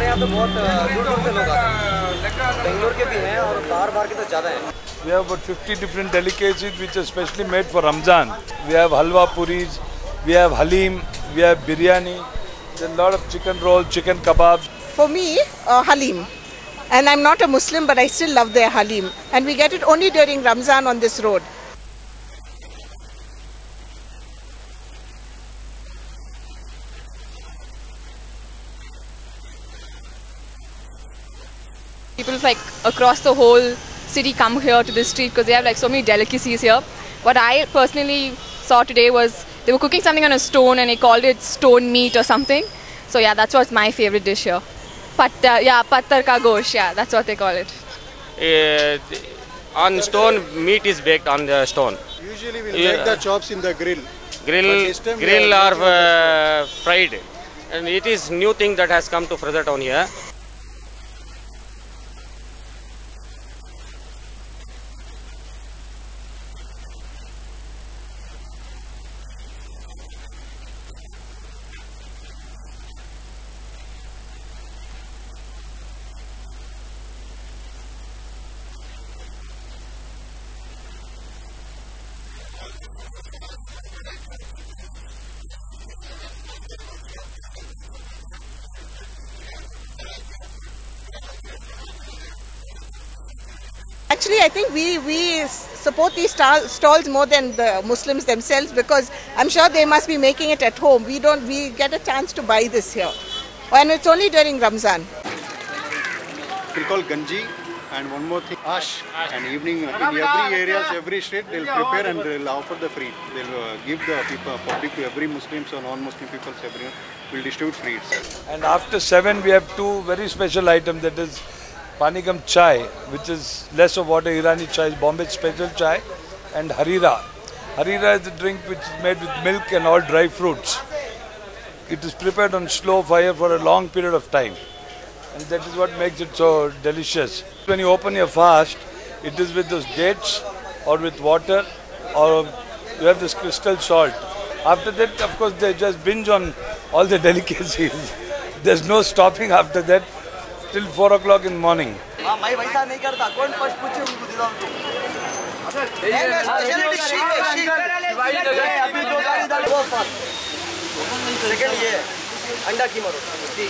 यहाँ पे बहुत दूर दूर से लोग आते हैं बेंगलोर के भी हैं और बाहर बाहर के तो ज़्यादा हैं We have about 50 different delicacies which are specially made for Ramzan. We have halwa puris, we have halim, we have biryani, there's a lot of chicken roll, chicken kebabs. For me, uh, Halim. And I'm not a Muslim, but I still love their Halim. And we get it only during Ramzan on this road. People like across the whole city come here to this street because they have like so many delicacies here. What I personally saw today was they were cooking something on a stone and they called it stone meat or something. So yeah, that's what's my favorite dish here. Patta, yeah, pattar ka gosht, yeah, that's what they call it. Uh, on stone, meat is baked on the stone. Usually we'll Yeah. make the chops in the grill. Grill, But this time we grill are or uh, fried. And it is new thing that has come to Fraser town here. Actually, I think we, we support these stalls more than the Muslims themselves because I'm sure they must be making it at home. We don't, we get a chance to buy this here. And it's only during Ramzan. We'll call ganji and one more thing, ash. And evening uh, in every areas, every street, they'll prepare and they'll offer the free. They'll uh, give the people, public to every Muslims or non-Muslim people, everyone will distribute free itself. And after 7 we have two very special items that is Panikam chai which is less of water, Irani chai is Bombay special chai and Harira. Harira is a drink which is made with milk and all dry fruits. It is prepared on slow fire for a long period of time And that is what makes it so delicious. When you open your fast, it is with those dates or with water or you have this crystal salt. After that, of course, they just binge on all the delicacies. There's no stopping after that till 4 o'clock in the morning. हाँ मैं वैसा नहीं करता कौन first पूछे उनको दे दो speciality sheet है शीट अभी जो गाड़ी डाली वो फर्स्ट सेकंड ये अंडा कीमा रोटी